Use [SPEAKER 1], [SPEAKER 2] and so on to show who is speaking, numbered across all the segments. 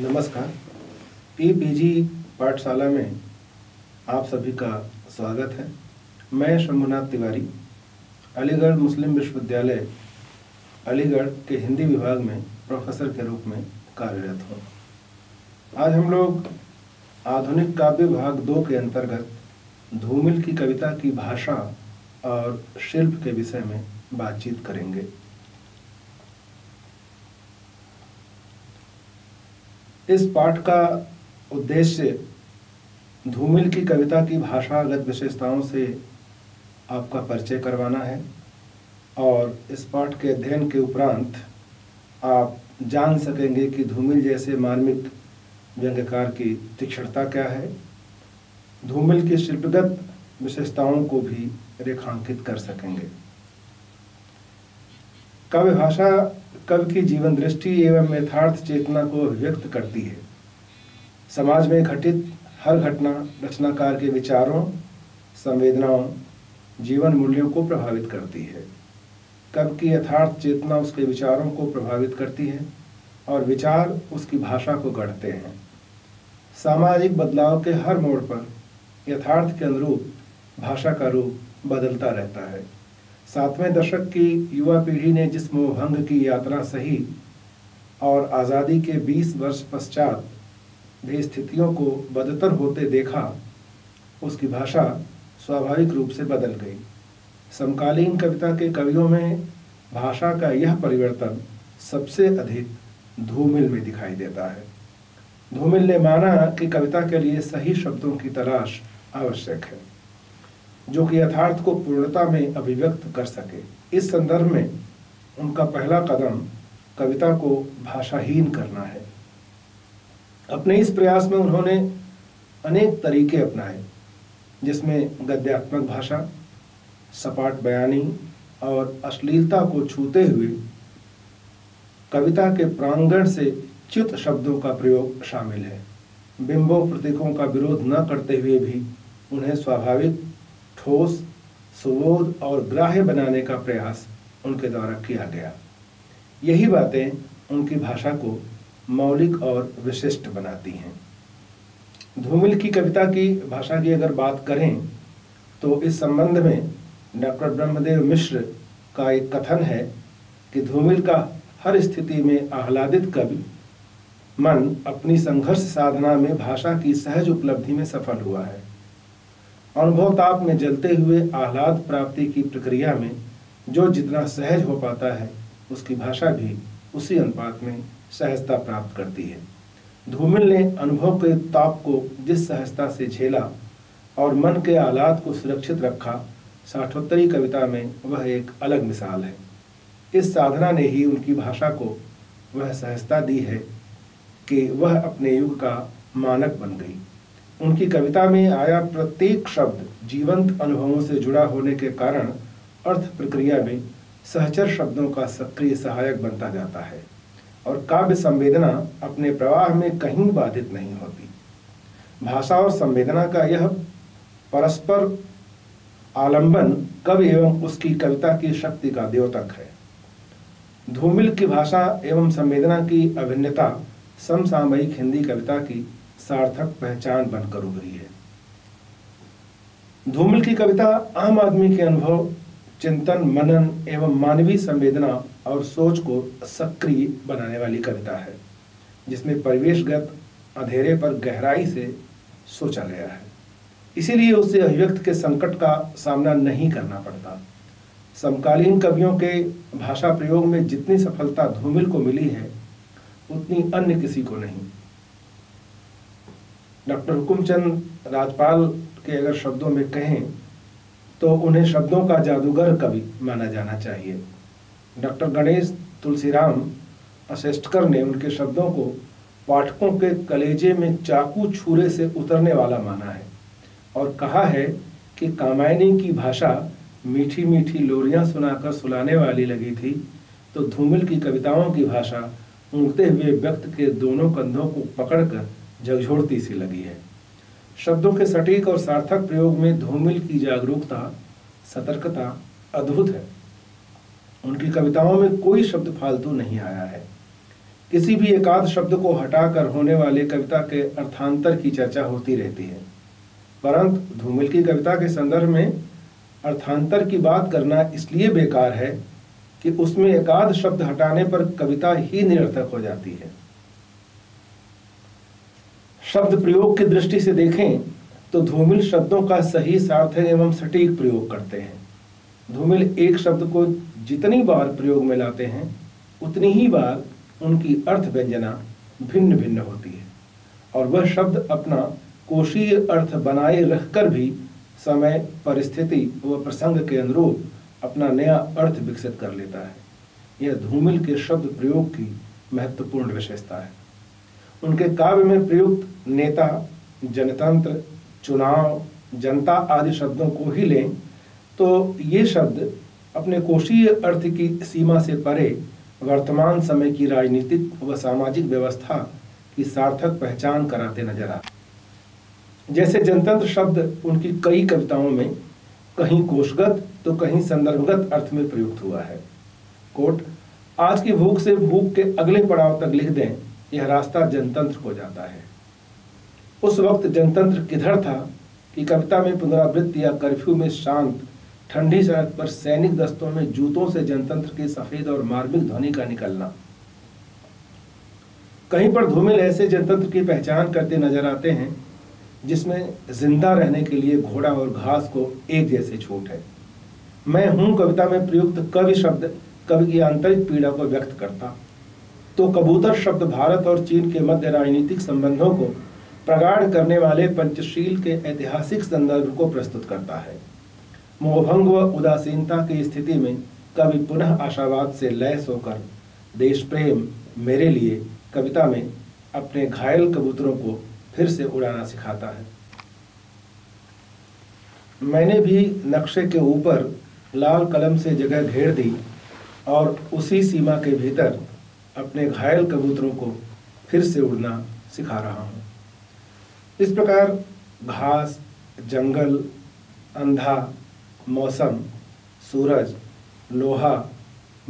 [SPEAKER 1] नमस्कार। P P G पाठशाला में आप सभी का स्वागत है। मैं शंभुनाथ तिवारी, अलीगढ़ मुस्लिम विश्वविद्यालय, अलीगढ़ के हिंदी विभाग में प्रोफेसर के रूप में कार्यरत हूँ। आज हम लोग आधुनिक काव्य भाग दो के अंतर्गत धूमिल की कविता की भाषा और शिल्प के विषय में बातचीत करेंगे। इस पाठ का उद्देश्य धूमिल की कविता की भाषागत विशेषताओं से आपका परिचय करवाना है और इस पाठ के अध्ययन के उपरांत आप जान सकेंगे कि धूमिल जैसे मार्मिक व्यंग्यकार की तीक्ष्णता क्या है। धूमिल की शिल्पगत विशेषताओं को भी रेखांकित कर सकेंगे। काव्य भाषा कवि की जीवन दृष्टि एवं यथार्थ चेतना को अभिव्यक्त करती है। समाज में घटित हर घटना, रचनाकार के विचारों, संवेदनाओं, जीवन मूल्यों को प्रभावित करती है। कवि की यथार्थ चेतना उसके विचारों को प्रभावित करती है और विचार उसकी भाषा को गढ़ते हैं। सामाजिक बदलाव के हर मोड़ पर यथार्थ के अनुरूप भाषा का रूप बदलता रहता है। सातवें दशक की युवा पीढ़ी ने जिस मोहभंग की यात्रा सही और आज़ादी के 20 वर्ष पश्चात भी स्थितियों को बदतर होते देखा, उसकी भाषा स्वाभाविक रूप से बदल गई। समकालीन कविता के कवियों में भाषा का यह परिवर्तन सबसे अधिक धूमिल में दिखाई देता है। धूमिल ने माना कि कविता के लिए सही शब्दों की तलाश आवश्यक है। जो कि यथार्थ को पूर्णता में अभिव्यक्त कर सके। इस संदर्भ में उनका पहला कदम कविता को भाषाहीन करना है। अपने इस प्रयास में उन्होंने अनेक तरीके अपनाए, जिसमें गद्यात्मक भाषा, सपाट बयानी और अश्लीलता को छूते हुए कविता के प्रांगण से च्युत शब्दों का प्रयोग शामिल है। बिंबों प्रतीकों का विरोध न करते हुए भी उन्हें स्वाभाविक ठोस, सुबोध और ग्राह्य बनाने का प्रयास उनके द्वारा किया गया। यही बातें उनकी भाषा को मौलिक और विशिष्ट बनाती हैं। धूमिल की कविता की भाषा की अगर बात करें तो इस संबंध में डॉक्टर ब्रह्मदेव मिश्र का एक कथन है कि धूमिल का हर स्थिति में आह्लादित कवि मन अपनी संघर्ष साधना में भाषा की सहज उपलब्धि में सफल हुआ है। अनुभव ताप में जलते हुए आह्लाद प्राप्ति की प्रक्रिया में जो जितना सहज हो पाता है, उसकी भाषा भी उसी अनुपात में सहजता प्राप्त करती है। धूमिल ने अनुभव के ताप को जिस सहजता से झेला और मन के आलात को सुरक्षित रखा, साठोत्तरी कविता में वह एक अलग मिसाल है। इस साधना ने ही उनकी भाषा को वह सहजता दी है कि वह अपने युग का मानक बन गई। उनकी कविता में आया प्रत्येक शब्द जीवंत अनुभवों से जुड़ा होने के कारण अर्थ प्रक्रिया में सहचर शब्दों का सक्रिय सहायक बनता जाता है और काव्य संवेदना अपने प्रवाह में कहीं बाधित नहीं होती। भाषा और संवेदना का यह परस्पर आलंबन कवि एवं उसकी कविता की शक्ति का द्योतक है। धूमिल की भाषा एवं संवेदना की अभिन्नता समसामयिक हिंदी कविता की सार्थक पहचान बनकर उभरी है। धूमिल की कविता आम आदमी के अनुभव, चिंतन, मनन एवं मानवीय संवेदना और सोच को सक्रिय बनाने वाली कविता है, जिसमें परिवेशगत अंधेरे पर गहराई से सोचा गया है। इसीलिए उसे अभिव्यक्त के संकट का सामना नहीं करना पड़ता। समकालीन कवियों के भाषा प्रयोग में जितनी सफलता धूमिल को मिली है, उतनी अन्य किसी को नहीं। डॉक्टर हुकुमचंद राजपाल के अगर शब्दों में कहें तो उन्हें शब्दों का जादूगर कवि माना जाना चाहिए। डॉक्टर गणेश तुलसीराम अशेष्टकर ने उनके शब्दों को पाठकों के कलेजे में चाकू छुरे से उतरने वाला माना है और कहा है कि कामायनी की भाषा मीठी मीठी लोरियाँ सुनाकर सुलाने वाली लगी थी तो धूमिल की कविताओं की भाषा ऊँगते हुए व्यक्त के दोनों कंधों को पकड़कर झकझोरती सी लगी है। शब्दों के सटीक और सार्थक प्रयोग में धूमिल की जागरूकता, सतर्कता अद्भुत है। उनकी कविताओं में कोई शब्द फालतू नहीं आया है। किसी भी एकाध शब्द को हटाकर होने वाले कविता के अर्थांतर की चर्चा होती रहती है। परंतु धूमिल की कविता के संदर्भ में अर्थांतर की बात करना इसलिए बेकार है कि उसमें एकाध शब्द हटाने पर कविता ही निरर्थक हो जाती है। शब्द प्रयोग की दृष्टि से देखें तो धूमिल शब्दों का सही सार्थक एवं सटीक प्रयोग करते हैं। धूमिल एक शब्द को जितनी बार प्रयोग में लाते हैं, उतनी ही बार उनकी अर्थ व्यंजना भिन्न भिन्न होती है। और वह शब्द अपना कोशीय अर्थ बनाए रखकर भी समय, परिस्थिति व प्रसंग के अनुरूप अपना नया अर्थ विकसित कर लेता है। यह धूमिल के शब्द प्रयोग की महत्वपूर्ण विशेषता है। उनके काव्य में प्रयुक्त नेता, जनतंत्र, चुनाव, जनता आदि शब्दों को ही लें तो ये शब्द अपने कोशीय अर्थ की सीमा से परे वर्तमान समय की राजनीतिक व सामाजिक व्यवस्था की सार्थक पहचान कराते नज़र आ जैसे जनतंत्र शब्द उनकी कई कविताओं में, कहीं कोशगत तो कहीं संदर्भगत अर्थ में प्रयुक्त हुआ है। कोट, आज की भूख से भूख के अगले पड़ाव तक लिख दें यह रास्ता जनतंत्र को जाता है। उस वक्त जनतंत्र किधर था कि कविता में पुनरावृत्ति या कर्फ्यू में शांत, ठंडी सड़क पर सैनिक दस्तों में जूतों से जनतंत्र की सफ़ेद और मार्मिक ध्वनि का निकलना। कहीं पर धूमिल ऐसे जनतंत्र की पहचान करते नज़र आते हैं, जिसमें ज़िंदा रहने के लिए घोड़ा और घास को एक जैसे छूट है। मैं हूँ कविता में प्रयुक्त कवि शब्द, कवि की आंतरिक पीड़ा को व्यक्त करता। तो कबूतर शब्द भारत और चीन के मध्य राजनीतिक संबंधों को प्रगाढ़ करने वाले पंचशील के ऐतिहासिक संदर्भ को प्रस्तुत करता है। मोहभंग व उदासीनता की स्थिति में कवि पुनः आशावाद से लैस होकर देश प्रेम मेरे लिए कविता में अपने घायल कबूतरों को फिर से उड़ाना सिखाता है। मैंने भी नक्शे के ऊपर लाल कलम से जगह घेर दी और उसी सीमा के भीतर अपने घायल कबूतरों को फिर से उड़ना सिखा रहा हूँ। इस प्रकार घास, जंगल, अंधा, मौसम, सूरज, लोहा,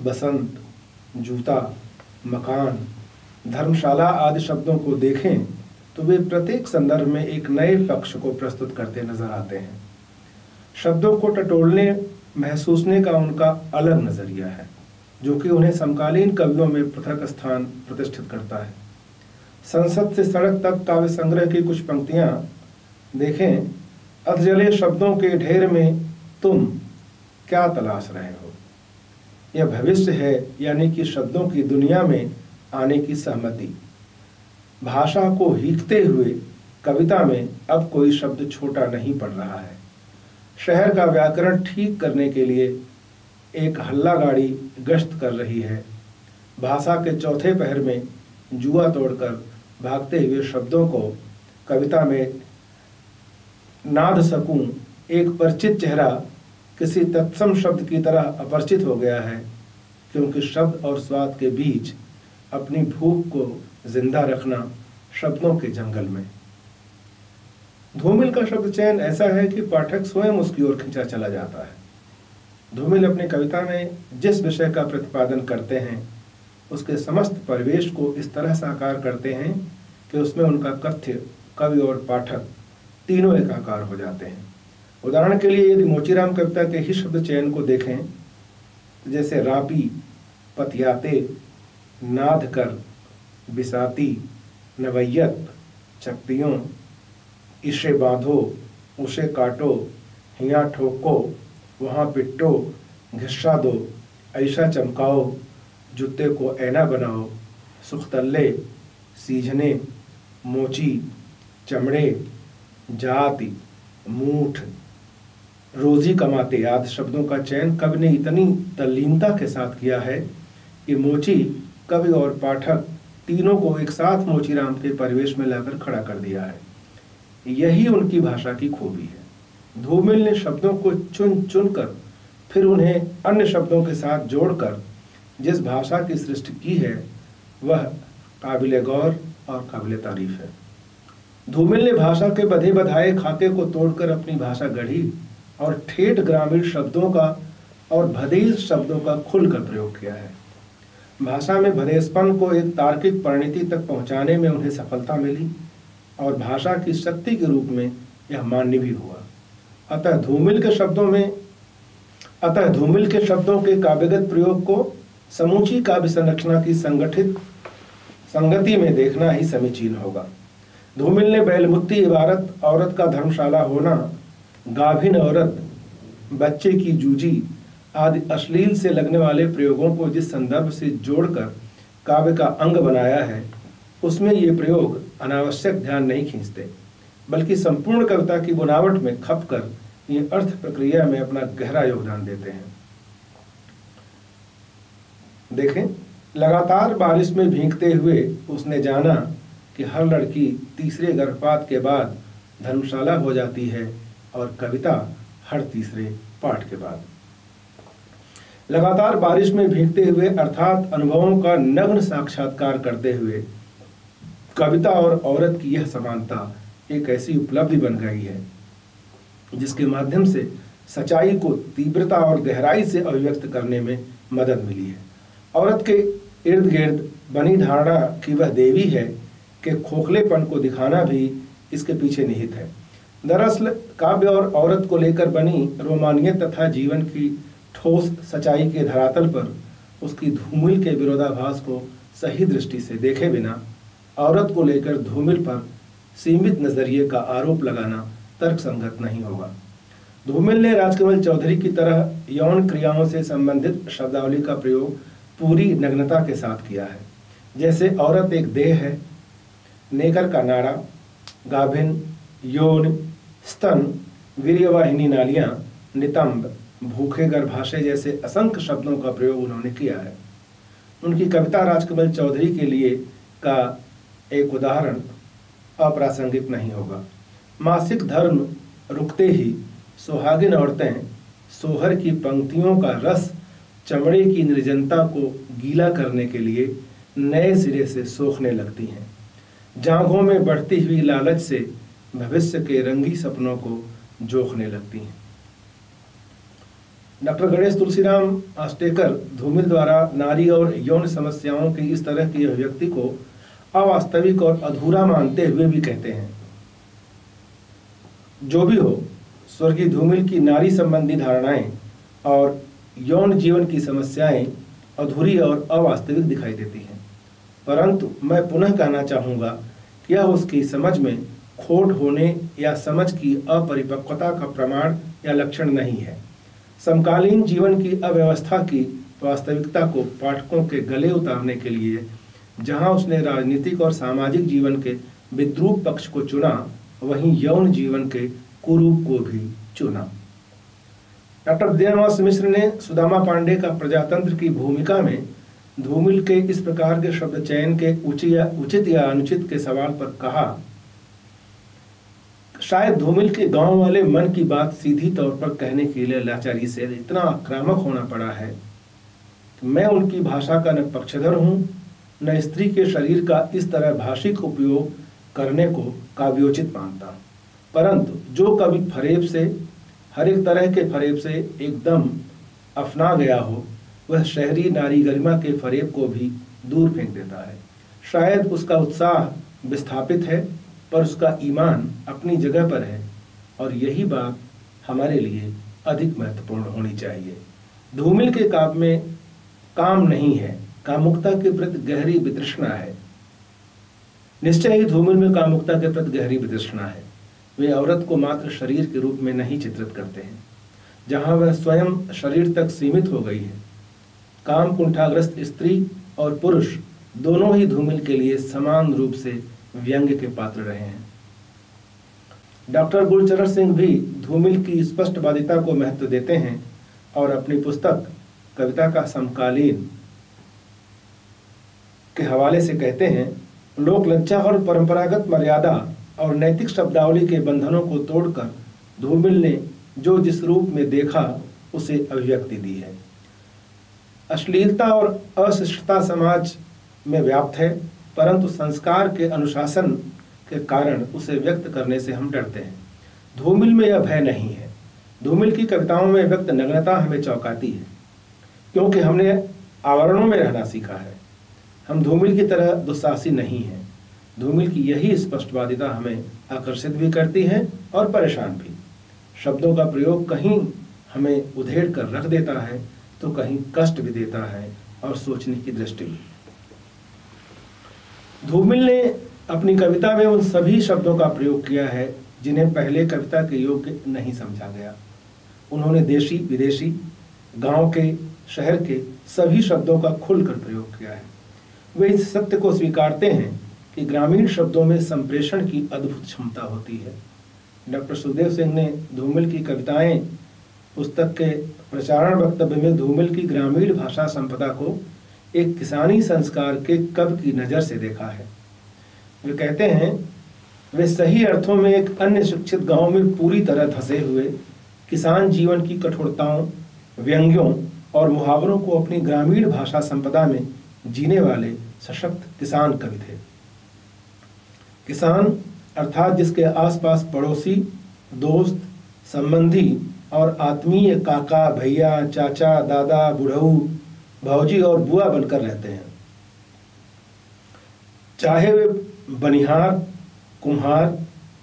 [SPEAKER 1] बसंत, जूता, मकान, धर्मशाला आदि शब्दों को देखें तो वे प्रत्येक संदर्भ में एक नए पक्ष को प्रस्तुत करते नज़र आते हैं। शब्दों को टटोलने, महसूसने का उनका अलग नज़रिया है। जो कि उन्हें समकालीन कवियों में पृथक स्थान प्रतिष्ठित करता है। संसद से सड़क तक काव्य संग्रह की कुछ पंक्तियाँ देखें। अधजले शब्दों के ढेर में तुम क्या तलाश रहे हो? यह भविष्य है यानी कि शब्दों की दुनिया में आने की सहमति। भाषा को हीखते हुए कविता में अब कोई शब्द छोटा नहीं पड़ रहा है। शहर का व्याकरण ठीक करने के लिए एक हल्ला गाड़ी गश्त कर रही है। भाषा के चौथे पहर में जुआ तोड़कर भागते हुए शब्दों को कविता में नाद सकूँ, एक परिचित चेहरा किसी तत्सम शब्द की तरह अपरिचित हो गया है, क्योंकि शब्द और स्वाद के बीच अपनी भूख को ज़िंदा रखना शब्दों के जंगल में। धूमिल का शब्द चयन ऐसा है कि पाठक स्वयं उसकी ओर खिंचा चला जाता है। धूमिल अपनी कविता में जिस विषय का प्रतिपादन करते हैं, उसके समस्त परिवेश को इस तरह साकार करते हैं कि उसमें उनका कथ्य, कवि और पाठक तीनों एकाकार हो जाते हैं। उदाहरण के लिए यदि मोचीराम कविता के ही शब्द चयन को देखें तो जैसे रापी पतियाते नाद कर बिसाती नवैयत चकतियों इसे बांधो उसे काटो, हिया ठोको वहाँ पिट्टो घिस्सा दो, ऐसा चमकाओ जूते को ऐना बनाओ, सुखतल्ले, सीझने, मोची, चमड़े, जाति, मूठ। रोजी कमाते आदि शब्दों का चयन कवि ने इतनी तल्लीनता के साथ किया है कि मोची, कवि और पाठक तीनों को एक साथ मोचीराम के परिवेश में लाकर खड़ा कर दिया है। यही उनकी भाषा की खूबी है। धूमिल ने शब्दों को चुन चुन कर फिर उन्हें अन्य शब्दों के साथ जोड़कर जिस भाषा की सृष्टि की है, वह काबिल गौर और काबिल तारीफ़ है। धूमिल ने भाषा के बधे बधाए खाके को तोड़कर अपनी भाषा गढ़ी और ठेठ ग्रामीण शब्दों का और भदेज शब्दों का खुलकर प्रयोग किया है। भाषा में भदेसपन को एक तार्किक परिणति तक पहुँचाने में उन्हें सफलता मिली और भाषा की शक्ति के रूप में यह मान्य भी हुआ। अतः धूमिल के शब्दों में, अतः धूमिल के शब्दों के काव्यगत प्रयोग को समूची काव्य संरचना की संगठित संगति में देखना ही समीचीन होगा। धूमिल ने बैलमुक्ति इबारत, औरत का धर्मशाला होना, गाभिन औरत, बच्चे की जूजी आदि अश्लील से लगने वाले प्रयोगों को जिस संदर्भ से जोड़कर काव्य का अंग बनाया है, उसमें ये प्रयोग अनावश्यक ध्यान नहीं खींचते। बल्कि संपूर्ण कविता की बुनावट में खप कर ये अर्थ प्रक्रिया में अपना गहरा योगदान देते हैं। देखें, लगातार बारिश में भीगते हुए उसने जाना कि हर लड़की तीसरे गर्भपात के बाद धर्मशाला हो जाती है और कविता हर तीसरे पाठ के बाद। लगातार बारिश में भीगते हुए अर्थात अनुभवों का नग्न साक्षात्कार करते हुए कविता और औरत की यह समानता एक ऐसी उपलब्धि बन गई है, जिसके माध्यम से सच्चाई को तीव्रता और गहराई से अभिव्यक्त करने में मदद मिली है। औरत के इर्द गिर्द बनी धारणा कि वह देवी है के खोखलेपन को दिखाना भी इसके पीछे निहित है। दरअसल, काव्य और औरत को लेकर बनी रोमानियत तथा जीवन की ठोस सच्चाई के धरातल पर उसकी धूमिल के विरोधाभास को सही दृष्टि से देखे बिना औरत को लेकर धूमिल पर सीमित नज़रिए का आरोप लगाना तर्क संगत नहीं होगा। धूमिल ने राजकमल चौधरी की तरह यौन क्रियाओं से संबंधित शब्दावली का प्रयोग पूरी नग्नता के साथ किया है। जैसे औरत एक देह है, नेकर का नाड़ा, गाभिन, यौन, स्तन, वीर्यवाहिनी नालियाँ, नितंब, भूखे गर्भाशय जैसे असंख्य शब्दों का प्रयोग उन्होंने किया है। उनकी कविता राजकमल चौधरी के लिए का एक उदाहरण अप्रासंगिक नहीं होगा। मासिक धर्म रुकते ही सुहागिन औरतें सोहर की पंक्तियों का रस, चमड़े की निर्जनता को गीला करने के लिए नए सिरे से सोखने लगती हैं। जांघों में बढ़ती हुई लालच से भविष्य के रंगी सपनों को जोखने लगती हैं। डॉक्टर गणेश तुलसीराम आस्टेकर धूमिल द्वारा नारी और यौन समस्याओं की इस तरह की अभिव्यक्ति को अवास्तविक और अधूरा मानते हुए भी कहते हैं। जो भी हो, स्वर्गीय धूमिल की नारी संबंधी धारणाएँ और यौन जीवन की समस्याएँ अधूरी और अवास्तविक दिखाई देती हैं। परंतु मैं पुनः कहना चाहूँगा कि यह उसकी समझ में खोट होने या समझ की अपरिपक्वता का प्रमाण या लक्षण नहीं है। समकालीन जीवन की अव्यवस्था की वास्तविकता को पाठकों के गले उतारने के लिए जहाँ उसने राजनीतिक और सामाजिक जीवन के विद्रूप पक्ष को चुना, वहीं यौन जीवन के कुरूप को भी चुना। डॉक्टर दीनवास मिश्र ने सुदामा पांडे का प्रजातंत्र की भूमिका में धूमिल के इस प्रकार के शब्द चयन के उचित या अनुचित के सवाल पर कहा, शायद धूमिल के गाँव वाले मन की बात सीधी तौर पर कहने के लिए लाचारी से इतना आक्रामक होना पड़ा है। मैं उनकी भाषा का न पक्षधर हूँ न स्त्री के शरीर का इस तरह भाषिक उपयोग करने को काव्योचित मानता। परंतु जो कवि फरेब से, हर एक तरह के फरेब से एकदम अफना गया हो, वह शहरी नारी गरिमा के फरेब को भी दूर फेंक देता है। शायद उसका उत्साह विस्थापित है, पर उसका ईमान अपनी जगह पर है, और यही बात हमारे लिए अधिक महत्वपूर्ण होनी चाहिए। धूमिल के काव्य में काम नहीं है। कामुकता के प्रति गहरी वितृष्णा है। निश्चय ही धूमिल में कामुकता के प्रति गहरी वितृष्णा है। वे औरत को मात्र शरीर के रूप में नहीं चित्रित करते हैं, जहाँ वह स्वयं शरीर तक सीमित हो गई है। काम कुंठाग्रस्त स्त्री और पुरुष दोनों ही धूमिल के लिए समान रूप से व्यंग्य के पात्र रहे हैं। डॉक्टर गुलचरण सिंह भी धूमिल की स्पष्टवादिता को महत्व देते हैं और अपनी पुस्तक कविता का समकालीन के हवाले से कहते हैं, लोक लज्जा और परंपरागत मर्यादा और नैतिक शब्दावली के बंधनों को तोड़कर धूमिल ने जो जिस रूप में देखा, उसे अभिव्यक्ति दी है। अश्लीलता और अशिष्टता समाज में व्याप्त है, परंतु संस्कार के अनुशासन के कारण उसे व्यक्त करने से हम डरते हैं। धूमिल में यह भय नहीं है। धूमिल की कविताओं में व्यक्त नग्नता हमें चौंकाती है, क्योंकि हमने आवरणों में रहना सीखा है। हम धूमिल की तरह दुस्साहसी नहीं हैं। धूमिल की यही स्पष्टवादिता हमें आकर्षित भी करती है और परेशान भी। शब्दों का प्रयोग कहीं हमें उधेड़ कर रख देता है तो कहीं कष्ट भी देता है और सोचने की दृष्टि भी। धूमिल ने अपनी कविता में उन सभी शब्दों का प्रयोग किया है, जिन्हें पहले कविता के योग्य नहीं समझा गया। उन्होंने देशी, विदेशी, गाँव के, शहर के सभी शब्दों का खुलकर प्रयोग किया है। वे इस सत्य को स्वीकारते हैं कि ग्रामीण शब्दों में संप्रेषण की अद्भुत क्षमता होती है। डॉक्टर सुखदेव सिंह ने धूमिल की कविताएँ, पुस्तक के प्रचारण वक्तव्य में धूमिल की ग्रामीण भाषा संपदा को एक किसानी संस्कार के कब की नज़र से देखा है। वे कहते हैं, वे सही अर्थों में एक अन्य शिक्षित गाँव में पूरी तरह धसे हुए किसान जीवन की कठोरताओं, व्यंग्यों और मुहावरों को अपनी ग्रामीण भाषा संपदा में जीने वाले सशक्त किसान कवि थे। किसान, अर्थात जिसके आसपास पड़ोसी, दोस्त, संबंधी और आत्मीय काका, भैया, चाचा, दादा, बुढ़ऊ, भौजी और बुआ बनकर रहते हैं। चाहे वे बनिहार, कुम्हार,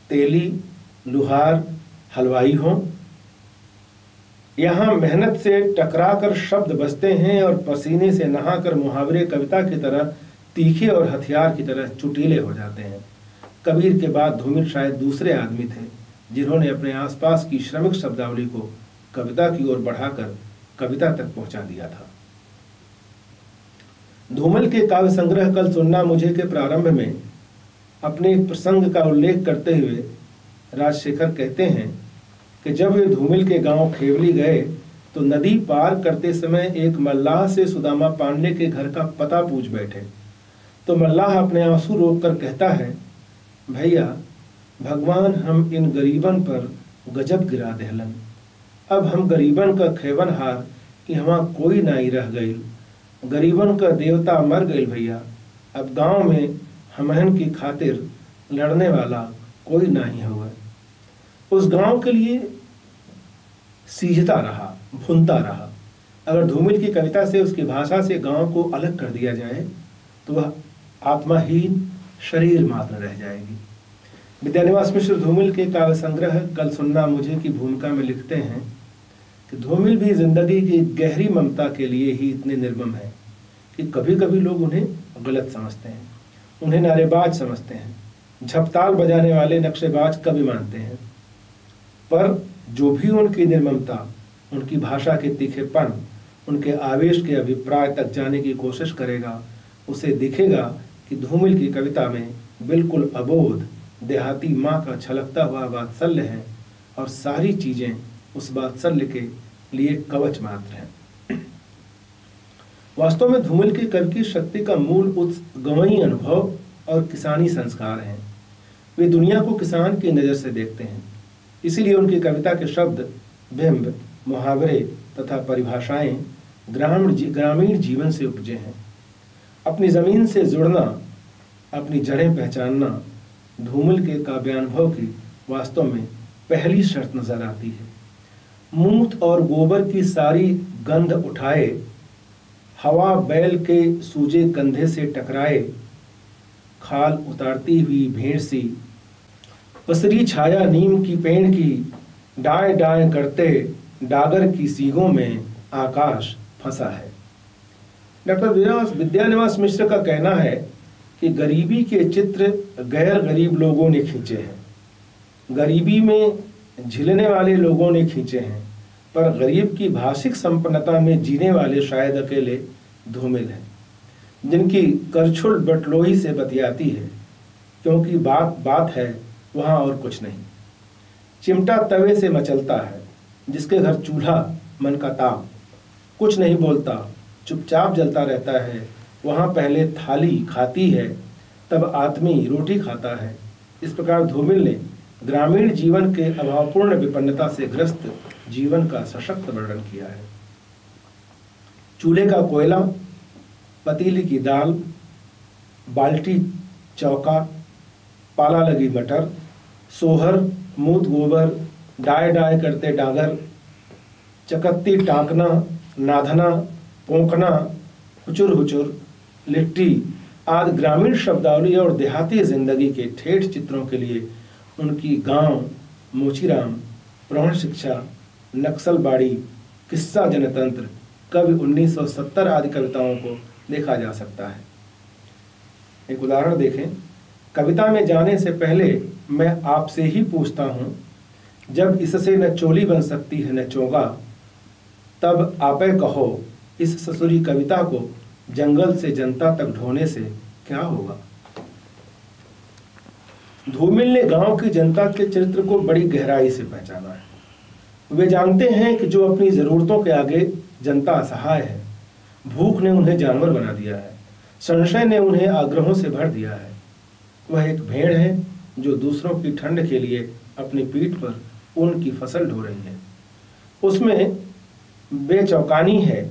[SPEAKER 1] तेली, लुहार, हलवाई हों यहाँ मेहनत से टकराकर शब्द बजते हैं और पसीने से नहाकर मुहावरे कविता की तरह तीखे और हथियार की तरह चुटीले हो जाते हैं। कबीर के बाद धूमिल शायद दूसरे आदमी थे, जिन्होंने अपने आसपास की श्रमिक शब्दावली को कविता की ओर बढ़ाकर कविता तक पहुँचा दिया था। धूमल के काव्य संग्रह कल सुनना मुझे के प्रारंभ में अपने प्रसंग का उल्लेख करते हुए राजशेखर कहते हैं कि जब वे धूमिल के गाँव खेवली गए तो नदी पार करते समय एक मल्लाह से सुदामा पांडे के घर का पता पूछ बैठे। तो मल्लाह अपने आँसू रोक कर कहता है, भैया, भगवान हम इन गरीबन पर गजब गिरा दहलन। अब हम गरीबन का खेवन हार कि हमारा कोई नाई रह गई। गरीबन का देवता मर गई भैया, अब गाँव में हमहन की खातिर लड़ने वाला कोई नहीं हुआ उस गाँव के लिए सीझता रहा, भुनता रहा। अगर धूमिल की कविता से उसकी भाषा से गाँव को अलग कर दिया जाए तो वह आत्माहीन शरीर मात्र रह जाएगी। विद्यानिवास मिश्र धूमिल के काव्य संग्रह कल सुनना मुझे की भूमिका में लिखते हैं कि धूमिल भी ज़िंदगी की गहरी ममता के लिए ही इतने निर्मम है कि कभी कभी लोग उन्हें गलत समझते हैं, उन्हें नारेबाज समझते हैं, झपताल बजाने वाले नक्शेबाज कभी मानते हैं। पर जो भी उनकी निर्ममता उनकी भाषा के तीखेपन, उनके आवेश के अभिप्राय तक जाने की कोशिश करेगा, उसे दिखेगा कि धूमिल की कविता में बिल्कुल अबोध, देहाती माँ का छलकता हुआ वात्सल्य है और सारी चीज़ें उस वात्सल्य के लिए कवच मात्र हैं। वास्तव में धूमिल की कवि की शक्ति का मूल उत्स गवई अनुभव और किसानी संस्कार हैं। वे दुनिया को किसान की नज़र से देखते हैं। इसीलिए उनकी कविता के शब्द बिंब मुहावरे तथा परिभाषाएँ ग्रामीण जी, ग्रामीण जीवन से उपजे हैं। अपनी ज़मीन से जुड़ना अपनी जड़ें पहचानना धूमिल के काव्यानुभव की वास्तव में पहली शर्त नज़र आती है। मूत और गोबर की सारी गंध उठाए हवा बैल के सूजे कंधे से टकराए खाल उतारती हुई भेड़ सी पसरी छाया नीम की पेड़ की डाय डाय करते डागर की सीगों में आकाश फंसा है। डॉक्टर विद्यानिवास मिश्र का कहना है कि गरीबी के चित्र गैर गरीब लोगों ने खींचे हैं। गरीबी में झिलने वाले लोगों ने खींचे हैं, पर गरीब की भाषिक संपन्नता में जीने वाले शायद अकेले धूमिल हैं, जिनकी करछुल बटलोही से बतियाती है, क्योंकि बात बात है वहाँ और कुछ नहीं। चिमटा तवे से मचलता है, जिसके घर चूल्हा मन का ताप कुछ नहीं बोलता, चुपचाप जलता रहता है। वहाँ पहले थाली खाती है, तब आदमी रोटी खाता है। इस प्रकार धूमिल ने ग्रामीण जीवन के अभावपूर्ण विपन्नता से ग्रस्त जीवन का सशक्त वर्णन किया है। चूल्हे का कोयला, पतीली की दाल, बाल्टी, चौका, पाला लगी मटर सोहर मूत गोबर, डाय डाय करते डागर, चकत्ती टाकना, नाधना, पोंकना, हुचुर हुचुर, लिट्टी आदि ग्रामीण शब्दावली और देहाती ज़िंदगी के ठेठ चित्रों के लिए उनकी गाँव, मोचीराम, प्रौढ़ शिक्षा, नक्सलबाड़ी, किस्सा जनतंत्र, कवि 1970 आदि कविताओं को देखा जा सकता है। एक उदाहरण देखें। कविता में जाने से पहले मैं आपसे ही पूछता हूँ, जब इससे न चोली बन सकती है न चोगा, तब आपे कहो इस ससुरी कविता को जंगल से जनता तक ढोने से क्या होगा? धूमिल ने गाँव की जनता के चरित्र को बड़ी गहराई से पहचाना है। वे जानते हैं कि जो अपनी जरूरतों के आगे जनता असहाय है, भूख ने उन्हें जानवर बना दिया है, संशय ने उन्हें आग्रहों से भर दिया है। वह एक भेड़ है जो दूसरों की ठंड के लिए अपनी पीठ पर ऊन की फ़सल ढो रही है। उसमें बेचौकानी है,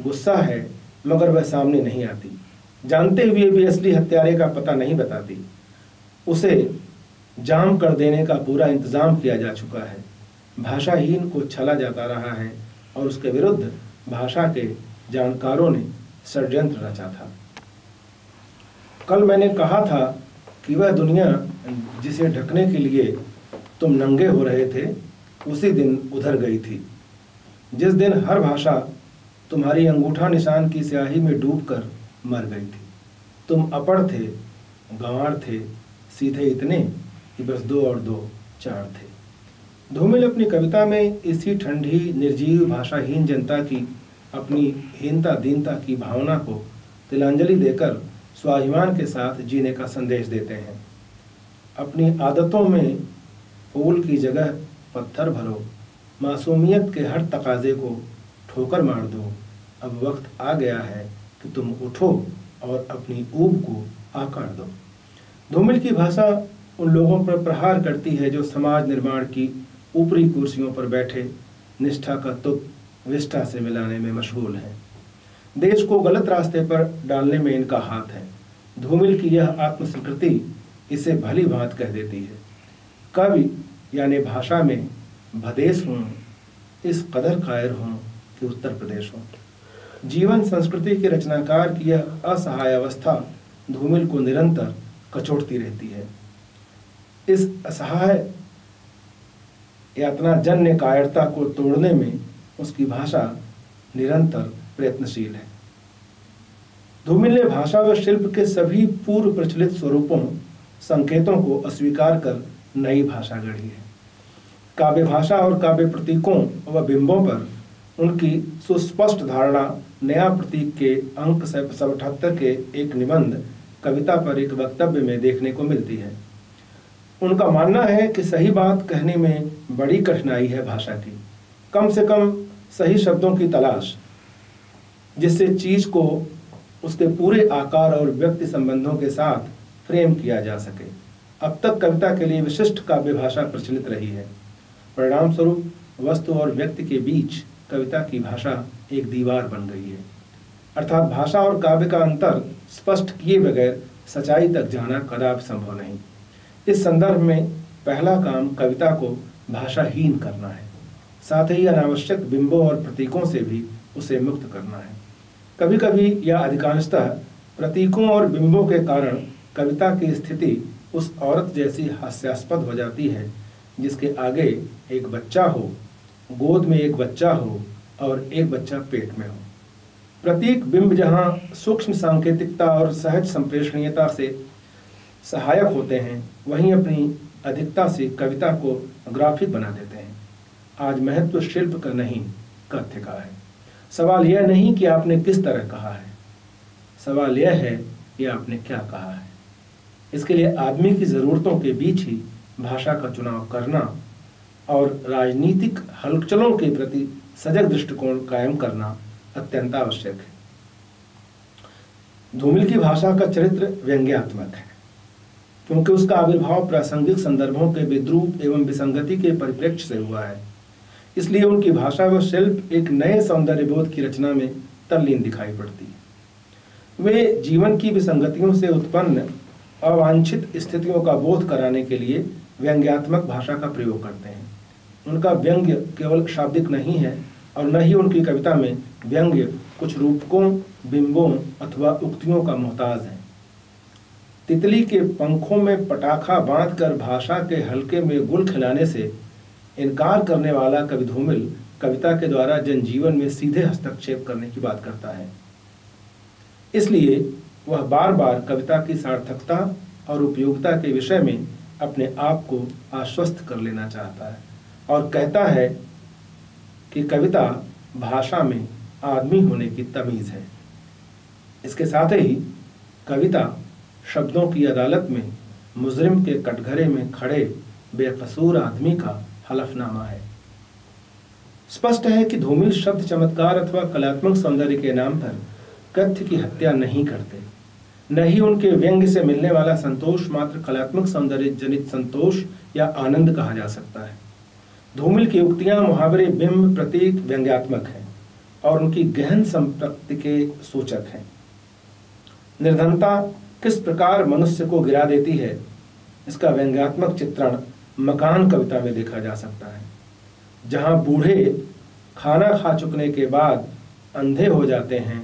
[SPEAKER 1] गुस्सा है, मगर वह सामने नहीं आती। जानते हुए भी असली हत्यारे का पता नहीं बताती। उसे जाम कर देने का पूरा इंतज़ाम किया जा चुका है। भाषाहीन को छला जाता रहा है और उसके विरुद्ध भाषा के जानकारों ने षड्यंत्र रचा था। कल मैंने कहा था कि वह दुनिया जिसे ढकने के लिए तुम नंगे हो रहे थे, उसी दिन उधर गई थी। जिस दिन हर भाषा तुम्हारी अंगूठा निशान की स्याही में डूबकर मर गई थी। तुम अपड़ थे, गंवार थे, सीधे इतने कि बस दो और दो चार थे। धूमिल अपनी कविता में इसी ठंडी, निर्जीव, भाषाहीन जनता की, अपनी हीनता दीनता की भावना को तिलांजलि देकर स्वाभिमान के साथ जीने का संदेश देते हैं। अपनी आदतों में फूल की जगह पत्थर भरो, मासूमियत के हर तकाजे को ठोकर मार दो। अब वक्त आ गया है कि तुम उठो और अपनी ऊब को आकार दो। धूमिल की भाषा उन लोगों पर प्रहार करती है जो समाज निर्माण की ऊपरी कुर्सियों पर बैठे निष्ठा का तुक विष्ठा से मिलाने में मशगूल हैं। देश को गलत रास्ते पर डालने में इनका हाथ है। धूमिल की यह आत्मस्वीकृति इसे भली भांत कह देती है। कवि, यानी भाषा में, भदेश हूँ, इस कदर कायर हूँ कि उत्तर प्रदेश हूँ। जीवन संस्कृति के रचनाकार की यह असहाय अवस्था धूमिल को निरंतर कचोटती रहती है। इस असहाय यातना जन्य कायरता को तोड़ने में उसकी भाषा निरंतर प्रयत्नशील है। धूमिल ने भाषा व शिल्प के सभी पूर्व प्रचलित स्वरूपों संकेतों को अस्वीकार कर नई भाषा गढ़ी है। काव्य भाषा और काव्य प्रतीकों व बिंबों पर उनकी सुस्पष्ट धारणा नया प्रतीक के अंक सब अठहत्तर के एक निबंध कविता पर एक वक्तव्य में देखने को मिलती है। उनका मानना है कि सही बात कहने में बड़ी कठिनाई है भाषा की। कम से कम सही शब्दों की तलाश, जिससे चीज़ को उसके पूरे आकार और व्यक्ति संबंधों के साथ फ्रेम किया जा सके। अब तक कविता के लिए विशिष्ट काव्य भाषा प्रचलित रही है। परिणाम स्वरूप वस्तु और व्यक्ति के बीच कविता की भाषा एक दीवार बन गई है। अर्थात भाषा और काव्य का अंतर स्पष्ट किए बगैर सच्चाई तक जाना कदापि संभव नहीं। इस संदर्भ में पहला काम कविता को भाषाहीन करना है। साथ ही अनावश्यक बिंबों और प्रतीकों से भी उसे मुक्त करना है। कभी कभी या अधिकांशतः प्रतीकों और बिंबों के कारण कविता की स्थिति उस औरत जैसी हास्यास्पद हो जाती है, जिसके आगे एक बच्चा हो, गोद में एक बच्चा हो और एक बच्चा पेट में हो। प्रतीक बिंब जहाँ सूक्ष्म सांकेतिकता और सहज संप्रेषणीयता से सहायक होते हैं, वहीं अपनी अधिकता से कविता को ग्राफिक बना देते हैं। आज महत्व शिल्प का नहीं कथ्य का है। सवाल यह नहीं कि आपने किस तरह कहा है। सवाल यह है कि आपने क्या कहा है। इसके लिए आदमी की ज़रूरतों के बीच ही भाषा का चुनाव करना और राजनीतिक हलचलों के प्रति सजग दृष्टिकोण कायम करना अत्यंत आवश्यक है। धूमिल की भाषा का चरित्र व्यंग्यात्मक है, क्योंकि उसका आविर्भाव प्रासंगिक संदर्भों के विद्रूप एवं विसंगति के परिप्रेक्ष्य से हुआ है। इसलिए उनकी भाषा व शिल्प एक नए सौंदर्य बोध की रचना में तल्लीन दिखाई पड़ती है। वे जीवन की विसंगतियों से उत्पन्न अवांछित स्थितियों का बोध कराने के लिए व्यंग्यात्मक भाषा का प्रयोग करते हैं। उनका व्यंग्य केवल शाब्दिक नहीं है और न ही उनकी कविता में व्यंग्य कुछ रूपकों, बिंबों अथवा उक्तियों का मोहताज है। तितली के पंखों में पटाखा बांधकर भाषा के हल्के में गुल खिलाने से इनकार करने वाला कवि धूमिल कविता के द्वारा जनजीवन में सीधे हस्तक्षेप करने की बात करता है। इसलिए वह बार बार कविता की सार्थकता और उपयोगिता के विषय में अपने आप को आश्वस्त कर लेना चाहता है और कहता है कि कविता भाषा में आदमी होने की तमीज है। इसके साथ ही कविता शब्दों की अदालत में मुजरिम के कटघरे में खड़े बेकसूर आदमी का हलफनामा है। स्पष्ट है कि धूमिल शब्द चमत्कार अथवा कलात्मक सौंदर्य के नाम पर कथ्य की हत्या नहीं करते। न ही उनके व्यंग से मिलने वाला संतोष मात्र कलात्मक सौंदर्य जनित संतोष या आनंद कहा जा सकता है। धूमिल की उक्तियाँ मुहावरे बिंब प्रतीक व्यंग्यात्मक है और उनकी गहन संपत्ति के सूचक हैं। निर्धनता किस प्रकार मनुष्य को गिरा देती है, इसका व्यंग्यात्मक चित्रण मकान कविता में देखा जा सकता है, जहाँ बूढ़े खाना खा चुकने के बाद अंधे हो जाते हैं,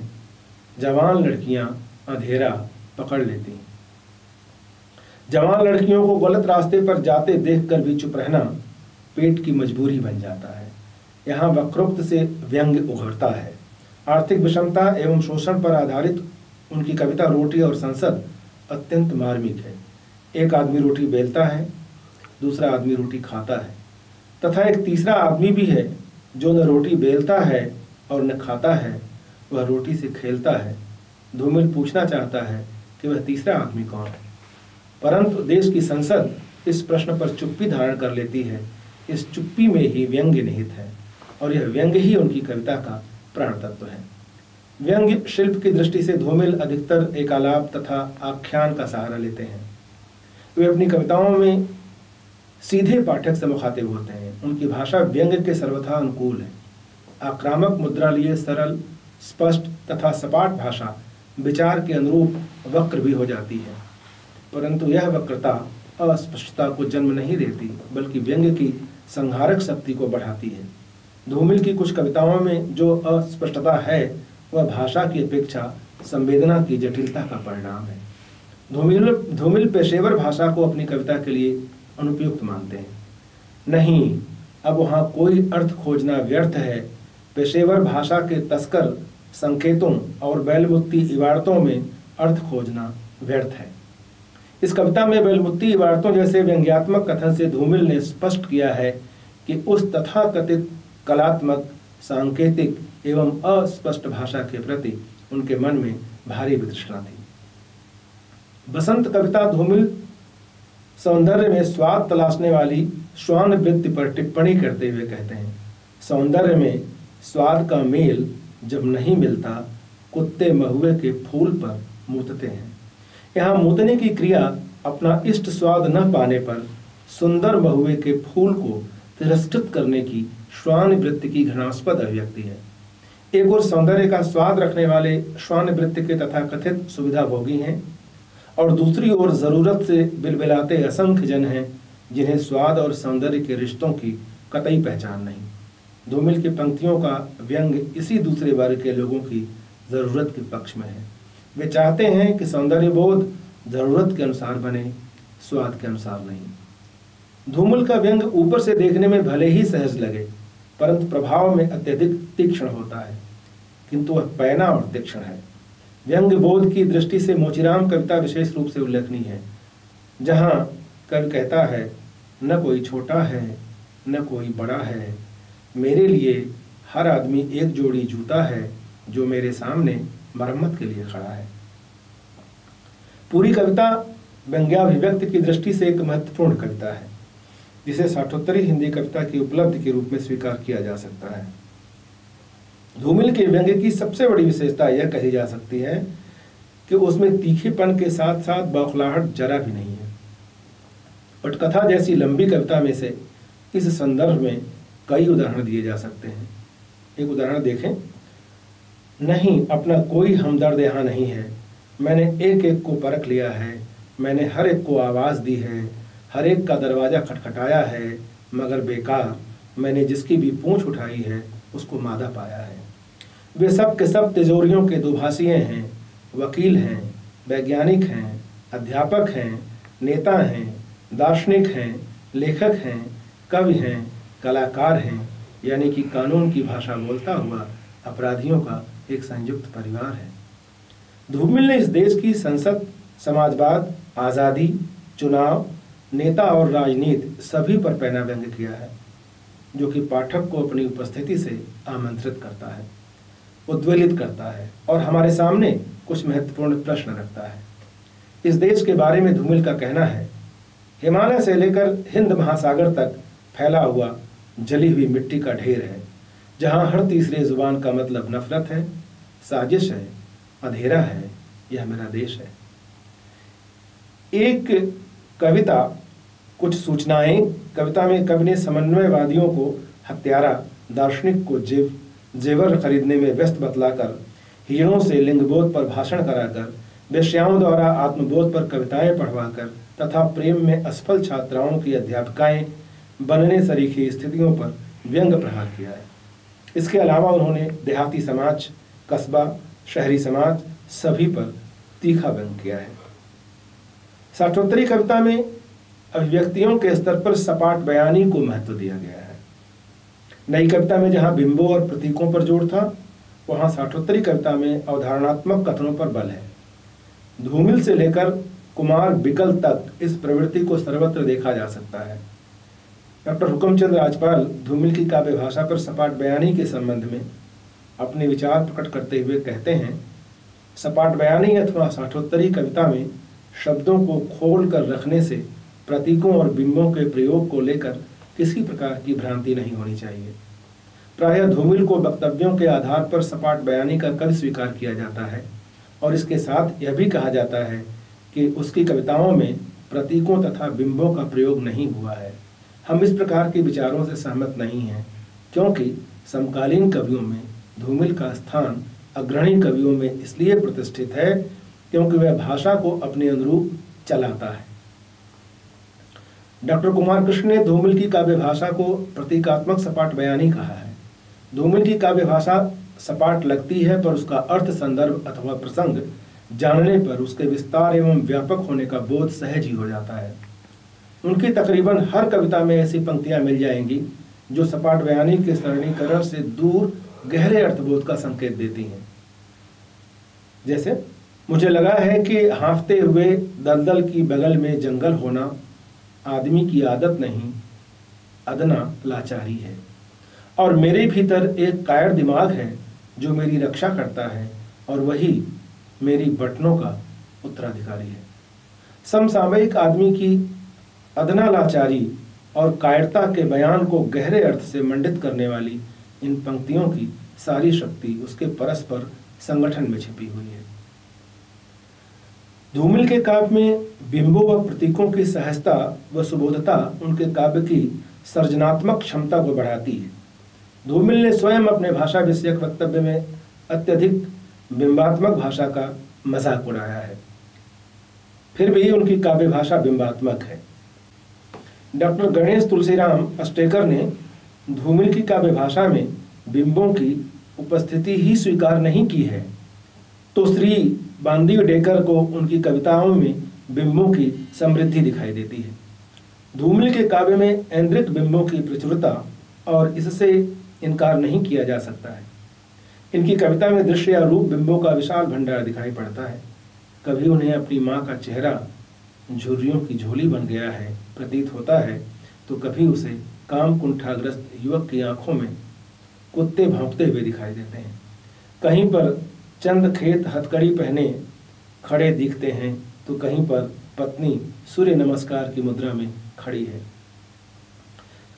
[SPEAKER 1] जवान लड़कियाँ अंधेरा पकड़ लेती। हैं जवान लड़कियों को गलत रास्ते पर जाते देखकर भी चुप रहना पेट की मजबूरी बन जाता है। यहाँ वक्रोक्त से व्यंग उभरता है। आर्थिक विषमता एवं शोषण पर आधारित उनकी कविता रोटी और संसद अत्यंत मार्मिक है। एक आदमी रोटी बेलता है, दूसरा आदमी रोटी खाता है, तथा एक तीसरा आदमी भी है जो न रोटी बेलता है और न खाता है, वह रोटी से खेलता है धूमिल पूछना चाहता है कि वह तीसरा आदमी कौन है? परंतु देश की संसद इस प्रश्न पर चुप्पी धारण कर लेती है। इस चुप्पी में ही व्यंग्य निहित है और यह व्यंग्य ही उनकी कविता का प्राण तत्व है। व्यंग्य शिल्प की दृष्टि से धूमिल अधिकतर एकालाप तथा आख्यान का सहारा लेते हैं। वे अपनी कविताओं में सीधे पाठक से मुखातिब होते हैं। उनकी भाषा व्यंग्य के सर्वथा अनुकूल है। आक्रामक मुद्रा लिए सरल, स्पष्ट तथा सपाट भाषा विचार के अनुरूप वक्र भी हो जाती है। परंतु यह वक्रता अस्पष्टता को जन्म नहीं देती, बल्कि व्यंग्य की संहारक शक्ति को बढ़ाती है। धूमिल की कुछ कविताओं में जो अस्पष्टता है, वह भाषा की अपेक्षा संवेदना की जटिलता का परिणाम है। धूमिल धूमिल पेशेवर भाषा को अपनी कविता के लिए अनुपयुक्त मानते हैं। नहीं, अब वहाँ कोई अर्थ खोजना व्यर्थ है। पेशेवर भाषा के तस्कर संकेतों और बैलमुत्ती इबारतों में अर्थ खोजना व्यर्थ है। इस कविता में बैलमुत्ती इबारतों जैसे व्यंग्यात्मक कथन से धूमिल ने स्पष्ट किया है कि उस तथाकथित कलात्मक, सांकेतिक एवं अस्पष्ट भाषा के प्रति उनके मन में भारी वितृष्णा थी। बसंत कविता धूमिल सौंदर्य में स्वाद तलाशने वाली श्वान वृत्ति पर टिप्पणी करते हुए कहते हैं, सौंदर्य में स्वाद का मेल जब नहीं मिलता, कुत्ते महुए के फूल पर मूतते हैं। यहाँ मूतने की क्रिया अपना इष्ट स्वाद न पाने पर सुंदर महुए के फूल को तिरस्कृत करने की श्वान वृत्ति की घृणास्पद अभिव्यक्ति है। एक और सौंदर्य का स्वाद रखने वाले श्वान वृत्ति के तथा कथित सुविधा भोगी हैं, और दूसरी ओर ज़रूरत से बिलबिलाते असंख्य जन हैं, जिन्हें स्वाद और सौंदर्य के रिश्तों की कतई पहचान नहीं। धूमिल की पंक्तियों का व्यंग इसी दूसरे वर्ग के लोगों की ज़रूरत के पक्ष में है। वे चाहते हैं कि सौंदर्य बोध ज़रूरत के अनुसार बने, स्वाद के अनुसार नहीं। धूमिल का व्यंग ऊपर से देखने में भले ही सहज लगे, परंतु प्रभाव में अत्यधिक तीक्ष्ण होता है। किंतु वह पैना और तीक्ष्ण है। व्यंग बोध की दृष्टि से मोचीराम कविता विशेष रूप से उल्लेखनीय है, जहाँ कवि कहता है, न कोई छोटा है, न कोई बड़ा है मेरे लिए हर आदमी एक जोड़ी जूता है जो मेरे सामने मरम्मत के लिए खड़ा है। पूरी कविता व्यंग्याभिव्यक्ति की दृष्टि से एक महत्वपूर्ण कविता है। जिसे साठोत्तरी हिंदी कविता की उपलब्धि के रूप में स्वीकार किया जा सकता है। धूमिल के व्यंग्य की सबसे बड़ी विशेषता यह कही जा सकती है कि उसमें तीखेपन के साथ साथ बौखलाहट जरा भी नहीं है। पटकथा जैसी लंबी कविता में से इस संदर्भ में कई उदाहरण दिए जा सकते हैं। एक उदाहरण देखें। नहीं, अपना कोई हमदर्द यहाँ नहीं है। मैंने एक एक को परख लिया है। मैंने हर एक को आवाज़ दी है। हर एक का दरवाज़ा खटखटाया है, मगर बेकार, मैंने जिसकी भी पूंछ उठाई है, उसको मादा पाया है। वे सब के सब तिजोरियों के दुभाषिए हैं, वकील हैं, वैज्ञानिक हैं, अध्यापक हैं, नेता हैं, दार्शनिक हैं, लेखक हैं, कवि हैं कलाकार हैं, यानी कि कानून की भाषा बोलता हुआ अपराधियों का एक संयुक्त परिवार है। धूमिल ने इस देश की संसद, समाजवाद, आज़ादी, चुनाव, नेता और राजनीति सभी पर पैना व्यंग किया है, जो कि पाठक को अपनी उपस्थिति से आमंत्रित करता है, उद्वेलित करता है और हमारे सामने कुछ महत्वपूर्ण प्रश्न रखता है। इस देश के बारे में धूमिल का कहना है, हिमालय से लेकर हिंद महासागर तक फैला हुआ जली हुई मिट्टी का ढेर है, जहाँ हर तीसरे ज़ुबान का मतलब नफरत है, साजिश है, अंधेरा है, यह मेरा देश है। एक कविता, कुछ सूचनाएँ, कविता में कवि ने समन्वयवादियों को हत्यारा, दार्शनिक को जेव, जेवर खरीदने में व्यस्त बतलाकर, हीरों से लिंगबोध पर भाषण कराकर, वेश्याओं द्वारा आत्मबोध पर कविताएँ पढ़वाकर, तथा प्रेम में असफल छात्राओं की अध्यापिकाएँ बनने सरीखी स्थितियों पर व्यंग प्रहार किया है। इसके अलावा उन्होंने देहाती समाज, कस्बा, शहरी समाज सभी पर तीखा व्यंग किया है। साठोत्तरी कविता में अभिव्यक्तियों के स्तर पर सपाट बयानी को महत्व दिया गया है। नई कविता में जहाँ बिंबों और प्रतीकों पर ज़ोर था, वहाँ साठोत्तरी कविता में अवधारणात्मक कथनों पर बल है। धूमिल से लेकर कुमार बिकल तक इस प्रवृत्ति को सर्वत्र देखा जा सकता है। डॉक्टर हुक्मचंद राजपाल धूमिल की काव्य भाषा पर सपाट बयानी के संबंध में अपने विचार प्रकट करते हुए कहते हैं, सपाट बयानी अथवा साठोत्तरी कविता में शब्दों को खोल कर रखने से प्रतीकों और बिंबों के प्रयोग को लेकर किसी प्रकार की भ्रांति नहीं होनी चाहिए। प्रायः धूमिल को वक्तव्यों के आधार पर सपाट बयानी का कल स्वीकार किया जाता है और इसके साथ यह भी कहा जाता है कि उसकी कविताओं में प्रतीकों तथा बिंबों का प्रयोग नहीं हुआ है। हम इस प्रकार के विचारों से सहमत नहीं हैं, क्योंकि समकालीन कवियों में धूमिल का स्थान अग्रणी कवियों में इसलिए प्रतिष्ठित है क्योंकि वह भाषा को अपने अनुरूप चलाता है। डॉक्टर कुमार कृष्ण ने धूमिल की काव्य भाषा को प्रतीकात्मक सपाट बयानी कहा है। धूमिल की काव्य भाषा सपाट लगती है पर उसका अर्थ, संदर्भ अथवा प्रसंग जानने पर उसके विस्तार एवं व्यापक होने का बोध सहज ही हो जाता है। उनकी तकरीबन हर कविता में ऐसी पंक्तियाँ मिल जाएँगी, जो सपाट बयानी के सरणीकरण से दूर गहरे अर्थबोध का संकेत देती हैं। जैसे, मुझे लगा है कि हाफते हुए दलदल की बगल में जंगल होना आदमी की आदत नहीं, अदना लाचारी है। और मेरे भीतर एक कायर दिमाग है, जो मेरी रक्षा करता है, और वही मेरी बटनों का उत्तराधिकारी है। समसामयिक आदमी की अदना लाचारी और कायरता के बयान को गहरे अर्थ से मंडित करने वाली इन पंक्तियों की सारी शक्ति उसके परस्पर संगठन में छिपी हुई है। धूमिल के काव्य में बिंबों व प्रतीकों की सहजता व सुबोधता उनके काव्य की सर्जनात्मक क्षमता को बढ़ाती है। धूमिल ने स्वयं अपने भाषा विषयक वक्तव्य में अत्यधिक बिंबात्मक भाषा का मज़ाक उड़ाया है। फिर भी उनकी काव्य भाषा बिंबात्मक है। डॉक्टर गणेश तुलसीराम अस्टेकर ने धूमिल की काव्य भाषा में बिंबों की उपस्थिति ही स्वीकार नहीं की है। तो श्री बांदी डेकर को उनकी कविताओं में बिंबों की समृद्धि दिखाई देती है। धूमिल के काव्य में ऐन्द्रिक बिंबों की प्रचुरता और इससे इनकार नहीं किया जा सकता है। इनकी कविता में दृश्य या रूप बिंबों का विशाल भंडार दिखाई पड़ता है। कभी उन्हें अपनी माँ का चेहरा झुर्रियों की झोली बन गया है। प्रतीत होता है तो कभी उसे काम कुंठाग्रस्त युवक की आँखों में कुत्ते भौंकते हुए दिखाई देते हैं। कहीं पर चंद खेत हथकड़ी पहने खड़े दिखते हैं तो कहीं पर पत्नी सूर्य नमस्कार की मुद्रा में खड़ी है।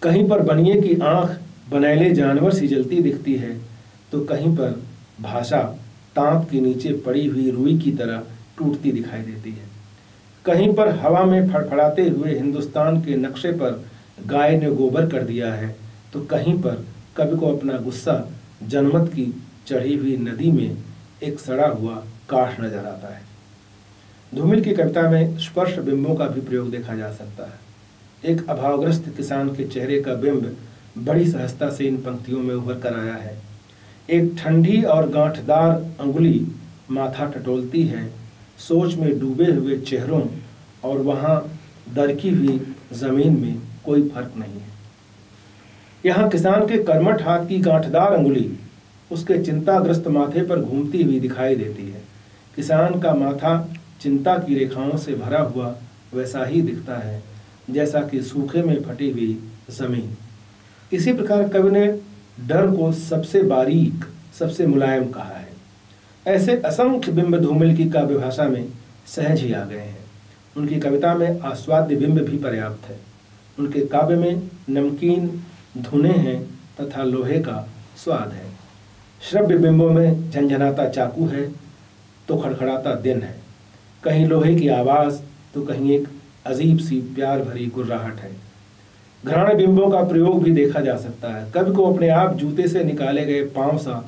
[SPEAKER 1] कहीं पर बनिए की आँख बनैले जानवर सी जलती दिखती है तो कहीं पर भाषा तांत के नीचे पड़ी हुई रुई की तरह टूटती दिखाई देती है। कहीं पर हवा में फड़फड़ाते हुए हिंदुस्तान के नक्शे पर गाय ने गोबर कर दिया है तो कहीं पर कवि को अपना गुस्सा जनमत की चढ़ी हुई नदी में एक सड़ा हुआ काठ नज़र आता है। धूमिल की कविता में स्पर्श बिंबों का भी प्रयोग देखा जा सकता है। एक अभावग्रस्त किसान के चेहरे का बिंब बड़ी सहजता से इन पंक्तियों में उभर कर आया है। एक ठंडी और गांठदार अंगुली माथा टटोलती है सोच में डूबे हुए चेहरों और वहाँ दरकी हुई ज़मीन में कोई फ़र्क नहीं है। यहाँ किसान के कर्मठ हाथ की गांठदार अंगुली उसके चिंताग्रस्त माथे पर घूमती हुई दिखाई देती है। किसान का माथा चिंता की रेखाओं से भरा हुआ वैसा ही दिखता है, जैसा कि सूखे में फटी हुई ज़मीन। इसी प्रकार कवि ने डर को सबसे बारीक, सबसे मुलायम कहा है। ऐसे असंख्य बिंब धूमिल की काव्य भाषा में सहज ही आ गए हैं। उनकी कविता में आस्वाद्य बिंब भी पर्याप्त है। उनके काव्य में नमकीन धुने हैं तथा लोहे का स्वाद है। श्रव्य बिंबों में झंझनाता चाकू है तो खड़खड़ाता दिन है। कहीं लोहे की आवाज़ तो कहीं एक अजीब सी प्यार भरी गुर्राहट है। घराणे बिंबों का प्रयोग भी देखा जा सकता है। कवि को अपने आप जूते से निकाले गए पाँव सा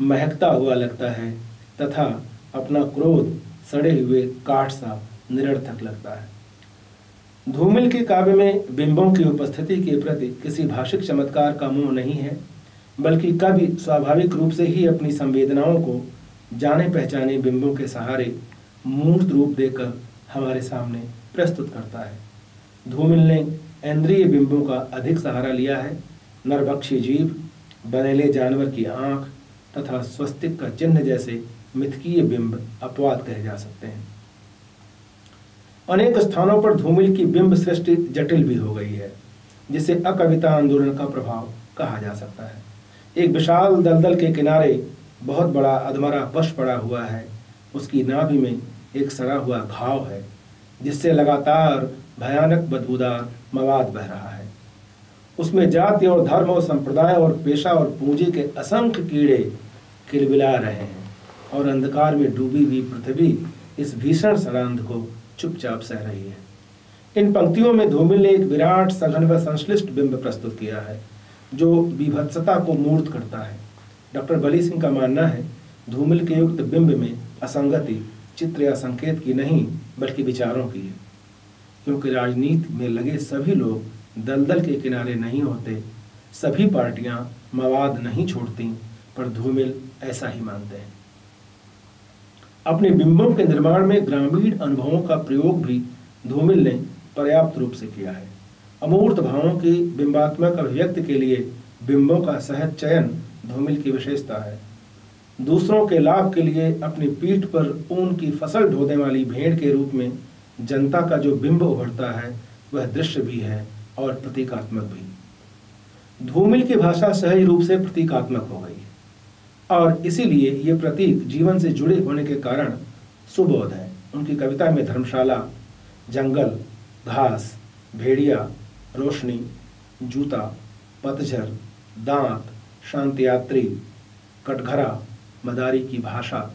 [SPEAKER 1] महकता हुआ लगता है। तथा अपना क्रोध सड़े हुए काठ सा निरर्थक लगता है। धूमिल के काव्य में बिंबों की उपस्थिति के प्रति किसी भाषिक चमत्कार का मुँह नहीं है, बल्कि कवि स्वाभाविक रूप से ही अपनी संवेदनाओं को जाने पहचाने बिंबों के सहारे मूर्त रूप देकर हमारे सामने प्रस्तुत करता है। धूमिल ने इंद्रिय बिंबों का अधिक सहारा लिया है, नरभक्षी जीव, बनेले जानवर की आँख तथा स्वस्तिक का चिन्ह जैसे मिथकीय बिंब अपवाद कहे जा सकते हैं। अनेक स्थानों पर धूमिल की बिंब सृष्टि जटिल भी हो गई है, जिसे अकविता आंदोलन का प्रभाव कहा जा सकता है। एक विशाल दलदल के किनारे बहुत बड़ा अधमरा पश पड़ा हुआ है। उसकी नाभि में एक सड़ा हुआ घाव है, जिससे लगातार भयानक बदबूदार मवाद बह रहा है। उसमें जाति और धर्म और संप्रदाय और पेशा और पूंजी के असंख्य कीड़े किलबिला रहे हैं। और अंधकार में डूबी हुई पृथ्वी इस भीषण सड़ांध को चुपचाप सह रही है। इन पंक्तियों में धूमिल ने एक विराट, सघन व संश्लिष्ट बिंब प्रस्तुत किया है, जो विभत्सता को मूर्त करता है। डॉक्टर बली सिंह का मानना है, धूमिल के युक्त बिंब में असंगति चित्र या संकेत की नहीं, बल्कि विचारों की है। क्योंकि राजनीति में लगे सभी लोग दलदल के किनारे नहीं होते, सभी पार्टियाँ मवाद नहीं छोड़ती, पर धूमिल ऐसा ही मानते हैं। अपने बिंबों के निर्माण में ग्रामीण अनुभवों का प्रयोग भी धूमिल ने पर्याप्त रूप से किया है। अमूर्त भावों की बिंबात्मक अभिव्यक्ति के लिए बिंबों का सहज चयन धूमिल की विशेषता है। दूसरों के लाभ के लिए अपनी पीठ पर ऊन की फ़सल ढोने वाली भेड़ के रूप में जनता का जो बिंब उभरता है, वह दृश्य भी है और प्रतीकात्मक भी। धूमिल की भाषा सहज रूप से प्रतीकात्मक हो गई और इसीलिए ये प्रतीक जीवन से जुड़े होने के कारण सुबोध है। उनकी कविता में धर्मशाला, जंगल, घास, भेड़िया, रोशनी, जूता, पतझर, दांत शांति यात्री कटघरा, मदारी की भाषा,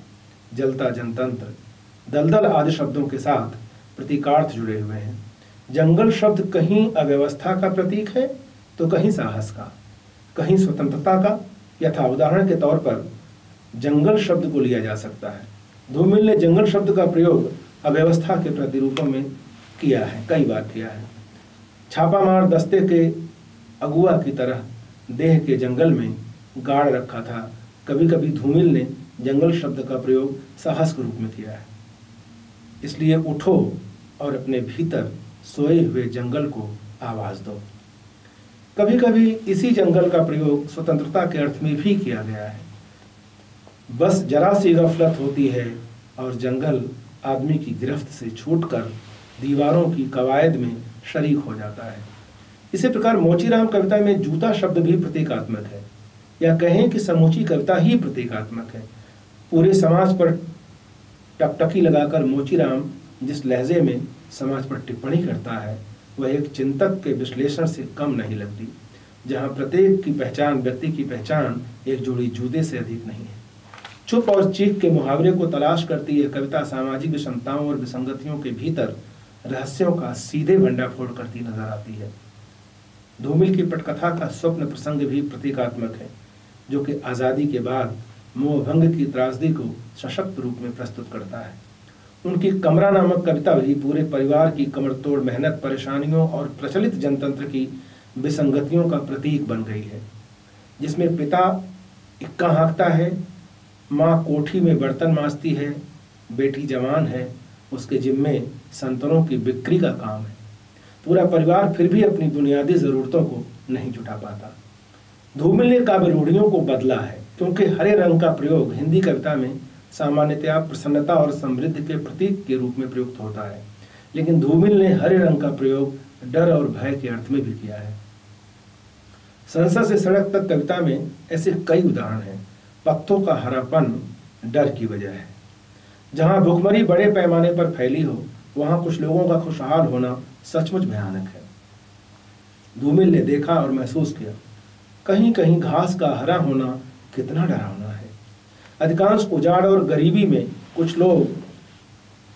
[SPEAKER 1] जलता जनतंत्र, दलदल आदि शब्दों के साथ प्रतीकार्थ जुड़े हुए हैं। जंगल शब्द कहीं अव्यवस्था का प्रतीक है तो कहीं साहस का, कहीं स्वतंत्रता का यथा उदाहरण के तौर पर जंगल शब्द को लिया जा सकता है। धूमिल ने जंगल शब्द का प्रयोग अव्यवस्था के प्रतिरूपों में किया है, कई बार किया है। छापामार दस्ते के अगुआ की तरह देह के जंगल में गाड़ रखा था। कभी कभी धूमिल ने जंगल शब्द का प्रयोग साहस के रूप में किया है। इसलिए उठो और अपने भीतर सोए हुए जंगल को आवाज़ दो। कभी कभी इसी जंगल का प्रयोग स्वतंत्रता के अर्थ में भी किया गया है। बस जरा सी गफलत होती है और जंगल आदमी की गिरफ्त से छूटकर दीवारों की कवायद में शरीक हो जाता है। इसी प्रकार मोचीराम कविता में जूता शब्द भी प्रतीकात्मक है, या कहें कि समूची कविता ही प्रतीकात्मक है। पूरे समाज पर टकटकी लगाकर मोचीराम जिस लहजे में समाज पर टिप्पणी करता है वह एक चिंतक के विश्लेषण से कम नहीं लगती, जहाँ प्रत्येक की पहचान, व्यक्ति की पहचान एक जोड़ी जूते से अधिक नहीं है। चुप और चीख के मुहावरे को तलाश करती है कविता सामाजिक विषमताओं और विसंगतियों के भीतर रहस्यों का सीधे भंडाफोड़ करती नज़र आती है। धूमिल की पटकथा का स्वप्न प्रसंग भी प्रतीकात्मक है, जो कि आज़ादी के बाद मोहभंग की त्रासदी को सशक्त रूप में प्रस्तुत करता है। उनकी कमरा नामक कविता भी पूरे परिवार की कमर तोड़ मेहनत, परेशानियों और प्रचलित जनतंत्र की विसंगतियों का प्रतीक बन गई है, जिसमें पिता इक्का हाँकता है, माँ कोठी में बर्तन मांजती है, बेटी जवान है, उसके जिम्मे संतरों की बिक्री का काम है। पूरा परिवार फिर भी अपनी बुनियादी ज़रूरतों को नहीं जुटा पाता। धूमिल ने काव्य रूढ़ियों को बदला है, क्योंकि हरे रंग का प्रयोग हिंदी कविता में सामान्यतया प्रसन्नता और समृद्धि के प्रतीक के रूप में प्रयुक्त होता है। लेकिन धूमिल ने हरे रंग का प्रयोग डर और भय के अर्थ में भी किया है। संसद से सड़क तक कविता में ऐसे कई उदाहरण हैं। पत्तों का हरापन डर की वजह है। जहाँ भुखमरी बड़े पैमाने पर फैली हो, वहाँ कुछ लोगों का खुशहाल होना सचमुच भयानक है। धूमिल ने देखा और महसूस किया कहीं कहीं घास का हरा होना कितना डरावना अधिकांश उजाड़ और गरीबी में कुछ लोग,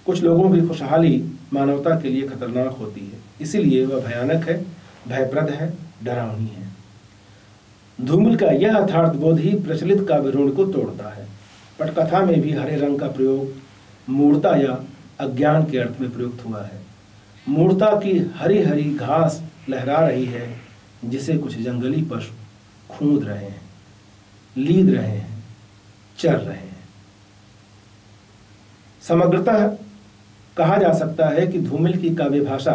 [SPEAKER 1] कुछ लोगों की खुशहाली मानवता के लिए खतरनाक होती है। इसीलिए वह भयानक है, भयप्रद है, डरावनी है। धूमिल का यह अर्थार्थ बोध ही प्रचलित काव्य ऋण को तोड़ता है। पटकथा में भी हरे रंग का प्रयोग, मूर्ता या अज्ञान के अर्थ में प्रयुक्त हुआ है। मूर्ता की हरी हरी घास लहरा रही है, जिसे कुछ जंगली पशु खूंद रहे हैं, लीद रहे हैं। चर रहे हैं। समग्रता कहा जा सकता है कि धूमिल की काव्य भाषा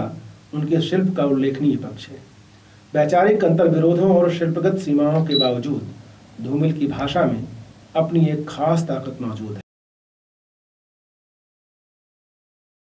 [SPEAKER 1] उनके शिल्प का उल्लेखनीय पक्ष है। वैचारिक अंतर विरोधों और शिल्पगत सीमाओं के बावजूद धूमिल की भाषा में अपनी एक खास ताकत मौजूद है।